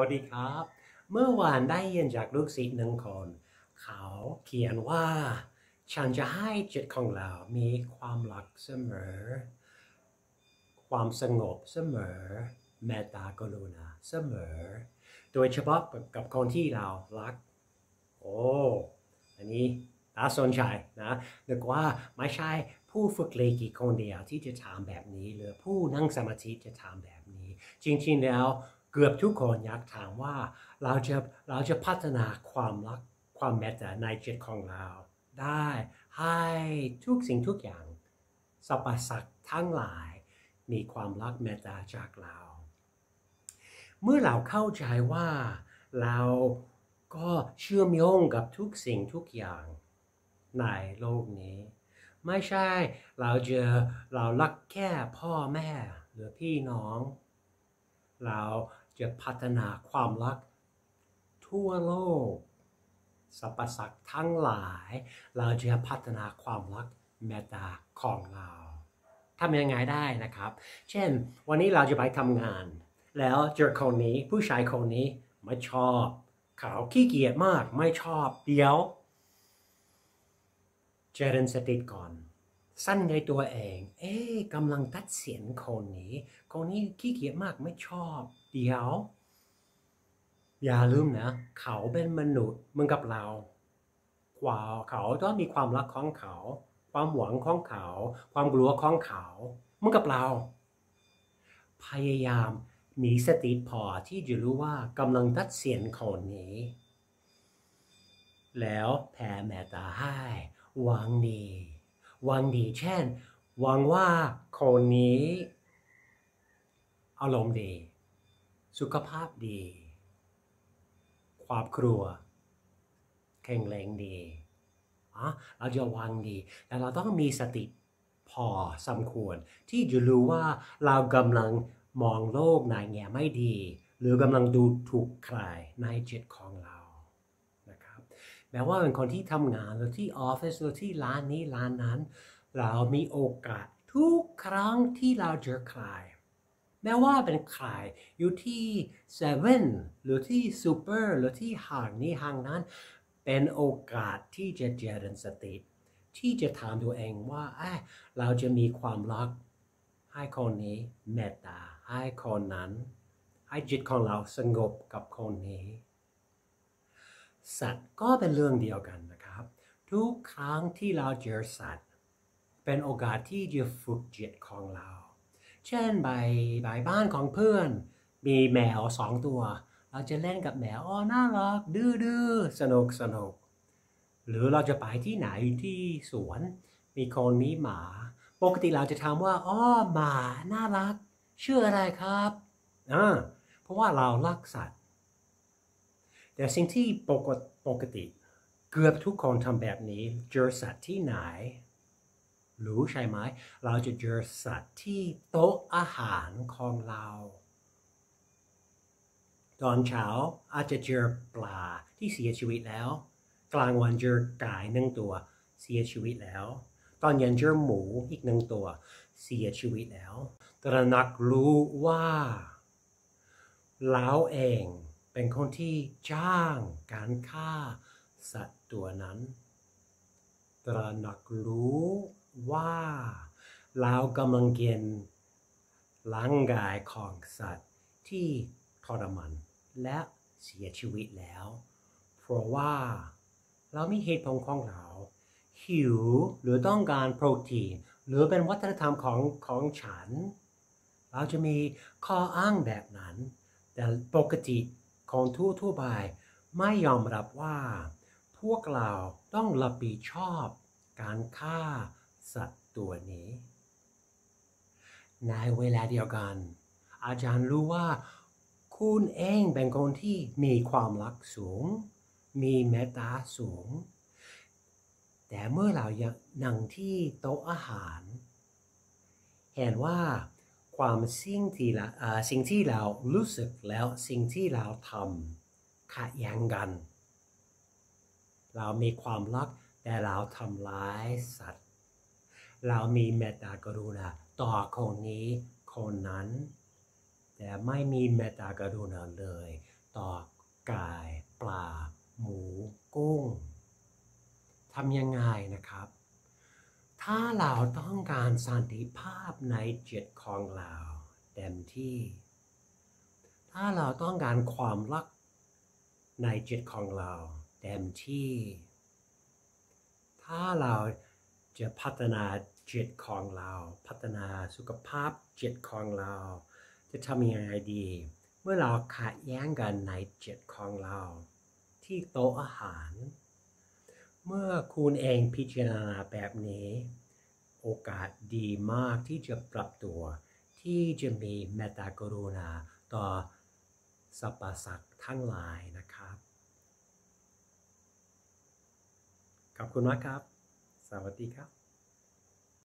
วัสดีครับ เมื่อวานได้ยินจากลูกศิษย์หนึ่งคน เขาเขียนว่า ฉันจะให้จิตของเรา มีความรักเสมอ ความสงบเสมอเมตตากรุณาเสมอ โดยเฉพาะกับคนที่เรารัก โอ้อันนี้น่าสนใจนะนึกว่าไม่ใช่ผู้ฝึกเลกีคนเดียวที่จะถามแบบนี้ หรือผู้นั่งสมาธิจะถามแบบนี้ จริงๆแล้ว เกือบทุกคนอยากถามว่าเราจะเราจะพัฒนาความรักความเมตตาในจิตของเรา ได้ให้ทุกสิ่งทุกอย่างสรรพสัตว์ทั้งหลาย มีความรักเมตตาจากเรา เมื่อเราเข้าใจว่าเราก็เชื่อมโยงกับทุกสิ่งทุกอย่างในโลกนี้ ไม่ใช่เราจะเรารักแค่พ่อแม่หรือพี่น้อง เรา จะพัฒนาความรัก ทั่วโลกสรรพสัตว์ทั้งหลาย เราจะพัฒนาความรักเมตตาของเราทำยังไงได้นะครับ เช่น วันนี้เราจะไปทำงาน แล้วเจอคนนี้ผู้ชายคนนี้ไม่ชอบ เขาขี้เกียจมากไม่ชอบเดี๋ยวเจริญสติก่อน สั้นในตัวเอง เอ๊กำลังตัดเสียนคนนี้ คนนี้ขี้เกียจมากไม่ชอบ เดี๋ยว อย่าลืมนะ เขาเป็นมนุษย์เหมือนกับเรากว่าเขาต้องมีความรักของเขา ความหวังของเขา ความกลัวของเขาเหมือนกับเรา พยายามมีสติพอที่จะรู้ว่ากำลังตัดเสียนคนนี้ แล้วแผ่แม่ตาให้หวังดี หวังดี เช่น หวังว่าคนนี้ อารมณ์ดี สุขภาพดี ความครัวแข็งแรงดีอะเราจะวางดี แต่เราต้องมีสติพอสมควร ที่จะรู้ว่าเรากำลังมองโลกในแง่ไม่ดี หรือกำลังดูถูกใครในจิตของเรา แม้ว่าเป็นคนที่ทำงานหรือที่ออฟฟิศหรือที่ร้านนี้ร้านนั้น เรามีโอกาสทุกครั้งที่เราเจอใคร แม้ว่าเป็นใครอยู่ที่เซเว่นหรือที่ซูเปอร์หรือที่ห้างนี้ห้างนั้น เป็นโอกาสที่จะเจริญสติที่จะถามตัวเองว่าเราจะมีความรักให้คนนี้เมตตาให้คนนั้น ให้จิตของเราสงบกับคนนี้ สัตว์ก็เป็นเรื่องเดียวกันนะครับ ทุกครั้งที่เราเจอสัตว์ เป็นโอกาสที่จะฝึกจิตของเรา เช่นใบใบบ้านของเพื่อน มีแมวสองตัว เราจะเล่นกับแมวอ๋อน่ารัก ดื้อด้อสนุกสนุกหรือเราจะไปที่ไหนที่สวน มีคนมีหมา ปกติเราจะถามว่าอ๋อหมาน่ารักชื่ออะไรครับอ่าเพราะว่าเรารักสัตว์ แต่สิ่งที่ปกติปกติเกือบทุกคนทำแบบนี้เจอสัตว์ที่ไหน รู้ใช่ไหม เราจะเจอสัตว์ที่โต๊ะอาหารของเรา ตอนเช้าอาจจะเจอปลาที่เสียชีวิตแล้ว กลางวันเจอไก่หนึ่งตัวเสียชีวิตแล้ว ตอนเย็นเจอหมูอีกหนึ่งตัวเสียชีวิตแล้ว ตระหนักรู้ว่าเราเอง เป็นคนที่จ้างการฆ่าสัตว์ตัวนั้น ตระหนักรู้ว่าเรากำลังกินร่างกายของสัตว์ที่ทรมานและเสียชีวิตแล้ว เพราะว่าเรามีเหตุผลของเรา หิวหรือต้องการโปรตีน หรือเป็นวัฒนธรรมของของฉัน เราจะมีข้ออ้างแบบนั้น แต่ปกติ ของทั่วทั่วไปไม่ยอมรับว่า พวกเราต้องรับผิดชอบการฆ่าสัตว์ตัวนี้ ในเวลาเดียวกัน อาจารย์รู้ว่า คุณเองเป็นคนที่มีความรักสูง มีเมตตาสูง แต่เมื่อเรายังนั่งที่โต๊ะอาหาร เห็นว่า ความสิ่งที่เราสิ่งที่เรารู้สึกแล้วสิ่งที่เราทำขัดแย้งกัน เรามีความรักแต่เราทำร้ายสัตว์ เรามีเมตตากรุณาต่อคนนี้คนนั้น แต่ไม่มีเมตตากรุณาเลย ต่อไก่ปลา หมูกุ้งทำยังไงนะครับ ถ้าเราต้องการสันติภาพในจิตของเราเต็มที่ ถ้าเราต้องการความรักในจิตของเราเต็มที่ ถ้าเราจะพัฒนาจิตของเรา พัฒนาสุขภาพจิตของเรา จะทำยังไงดี เมื่อเราขัดแย้งกันในจิตของเรา ที่โต๊ะอาหาร เมื่อคุณเองพิจารณาแบบนี้ โอกาสดีมากที่จะปรับตัว ที่จะมีเมตตากรุณาต่อสรรพสัตว์ทั้งหลายนะครับ ขอบคุณมากครับ สวัสดีครับ